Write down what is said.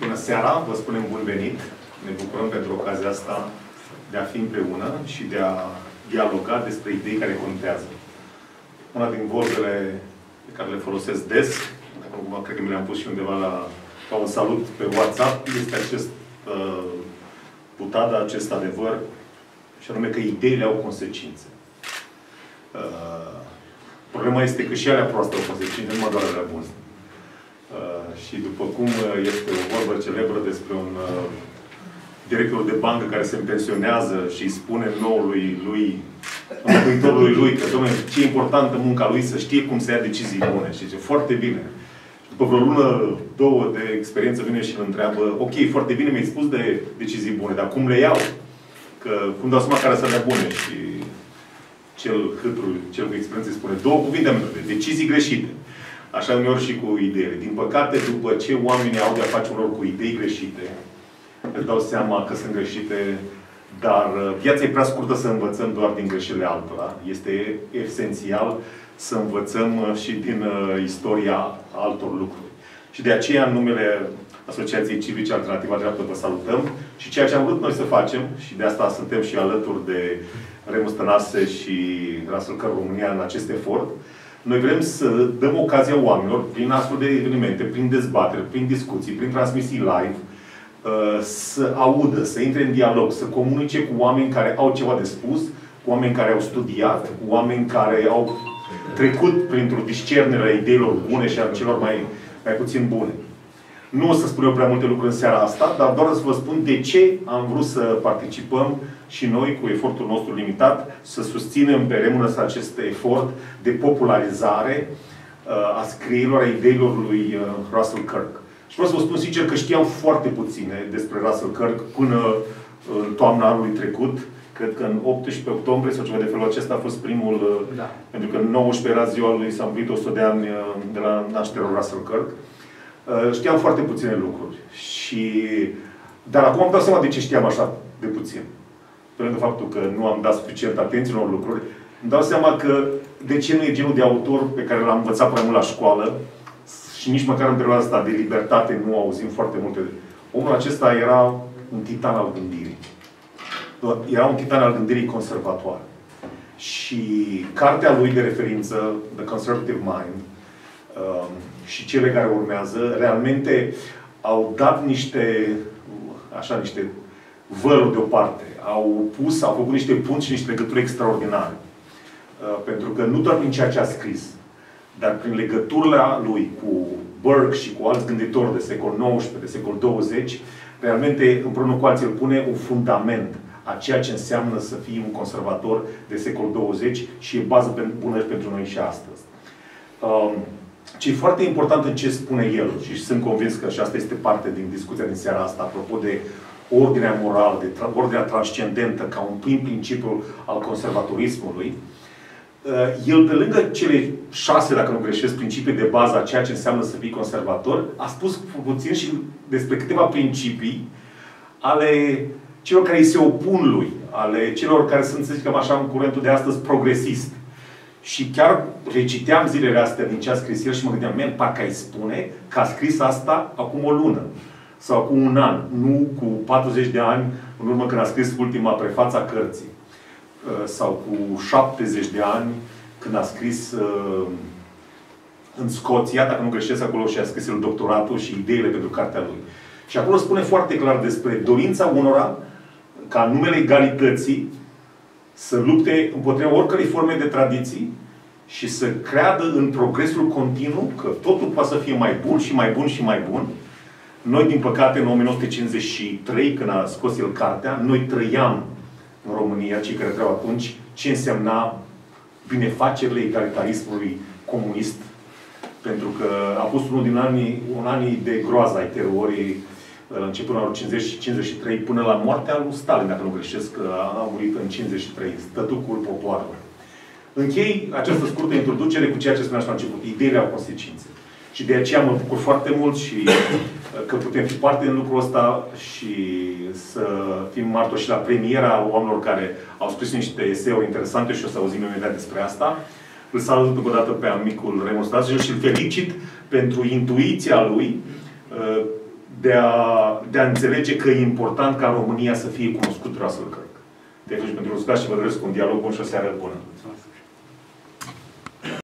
Bună seara, vă spunem bun venit. Ne bucurăm pentru ocazia asta de a fi împreună și de a dialoga despre idei care contează. Una din vorbele pe care le folosesc des, acum cred că mi le-am pus și undeva la, ca un salut pe WhatsApp, este acest uh, butada, acest adevăr, și anume că ideile au consecințe. Uh, problema este că și alea proaste au consecințe, nu mă doar alea bune. Uh, și după cum uh, este o vorbă celebră despre un uh, director de bancă care se pensionează și îi spune noului lui, înlocuitorului lui, că, domnule, ce e importantă munca lui, să știe cum să ia decizii bune. Și zice, foarte bine. Și după vreo lună, două de experiență vine și îl întreabă, ok, foarte bine, mi-ai spus de decizii bune, dar cum le iau? Că cum dau seama care să le bune? Și cel hâtru, cel cu experiență spune, două cuvinte am decizii greșite. Așa uneori și cu ideile. Din păcate, după ce oamenii au de-a face unor cu idei greșite, îți dau seama că sunt greșite, dar uh, viața e prea scurtă să învățăm doar din greșelile altora. Este esențial să învățăm uh, și din uh, istoria altor lucruri. Și de aceea, în numele Asociației Civice Alternativa Dreaptă, vă salutăm și ceea ce am vrut noi să facem, și de asta suntem și alături de Remus Tănase și Russell Căr România în acest efort, noi vrem să dăm ocazia oamenilor, prin astfel de evenimente, prin dezbateri, prin discuții, prin transmisii live, uh, să audă, să intre în dialog, să comunice cu oameni care au ceva de spus, cu oameni care au studiat, cu oameni care au trecut printr-o discernere a ideilor bune și a celor mai, mai puțin bune. Nu o să spun eu prea multe lucruri în seara asta, dar doar să vă spun de ce am vrut să participăm și noi, cu efortul nostru limitat, să susținem pe Remunăs acest efort de popularizare uh, a scrierilor, a ideilor lui uh, Russell Kirk. Și vreau să vă spun sincer că știam foarte puține despre Russell Kirk până uh, în toamna anului trecut. Cred că în 18 octombrie sau ceva de felul acesta a fost primul, uh, da. pentru că în 19 era ziua lui, s-a împlinit 100 de ani uh, de la nașterea Russell Kirk. Uh, știam foarte puține lucruri. Și... Dar acum am dat seama de ce știam așa de puțin. Pe lângă faptul că nu am dat suficient atenție unor lucruri, îmi dau seama că de ce nu e genul de autor pe care l-am învățat prea mult la școală și nici măcar în perioada asta de libertate nu auzim foarte multe. Omul acesta era un titan al gândirii. Era un titan al gândirii conservatoare. Și cartea lui de referință, The Conservative Mind, um, și cele care urmează, realmente au dat niște, așa, niște văruri deoparte. Au pus, au făcut niște punți și niște legături extraordinare. Uh, pentru că nu doar prin ceea ce a scris, dar prin legăturile lui cu Burke și cu alți gânditori de secol XIX, de secol XX, realmente împreună cu alții îl pune un fundament a ceea ce înseamnă să fii un conservator de secol 20 și e bază bună pentru noi și astăzi. Um, ce e foarte important în ce spune el, și sunt convins că și asta este parte din discuția din seara asta, apropo de ordinea morală, de ordinea transcendentă, ca un prim principiu al conservatorismului, uh, el, pe lângă cele șase, dacă nu greșesc, principii de bază a ceea ce înseamnă să fii conservator, a spus puțin și despre câteva principii ale celor care îi se opun lui, ale celor care sunt, să zicem așa, în curentul de astăzi progresist. Și chiar reciteam zilele astea din ce a scris el și mă gândeam, men, parcă ai spune că a scris asta acum o lună. Sau acum un an. Nu cu 40 de ani în urmă când a scris ultima prefața cărții. Uh, sau cu 70 de ani când a scris uh, în Scoția, dacă nu greșesc acolo, și a scris el doctoratul și ideile pentru cartea lui. Și acolo spune foarte clar despre dorința unora ca numele egalității să lupte împotriva oricărei forme de tradiții și să creadă în progresul continuu, că totul poate să fie mai bun și mai bun și mai bun. Noi, din păcate, în 1953, când a scos el cartea, noi trăiam în România, cei care trăiau atunci, ce însemna binefacerile egalitarismului comunist. Pentru că a fost unul din anii, un anii de groază ai terorii la începutul anului 50 și 53 până la moartea lui Stalin, dacă nu greșesc, a murit în 53, stătucul popoarelor. Închei această scurtă introducere cu ceea ce spuneam și la început. Ideile au consecințe. Și de aceea mă bucur foarte mult și uh, că putem fi parte din lucrul ăsta și să fim martori și la premiera oamenilor care au scris niște eseuri interesante și o să auzim imediat despre asta. Îl salut încă o dată pe amicul Remus și îl felicit pentru intuiția lui uh, de a, de a înțelege că e important ca România să fie cunoscut Russell Kirk. Te felicit pentru rezultat și vă doresc un dialog bun și o seară bună. Mulțumesc.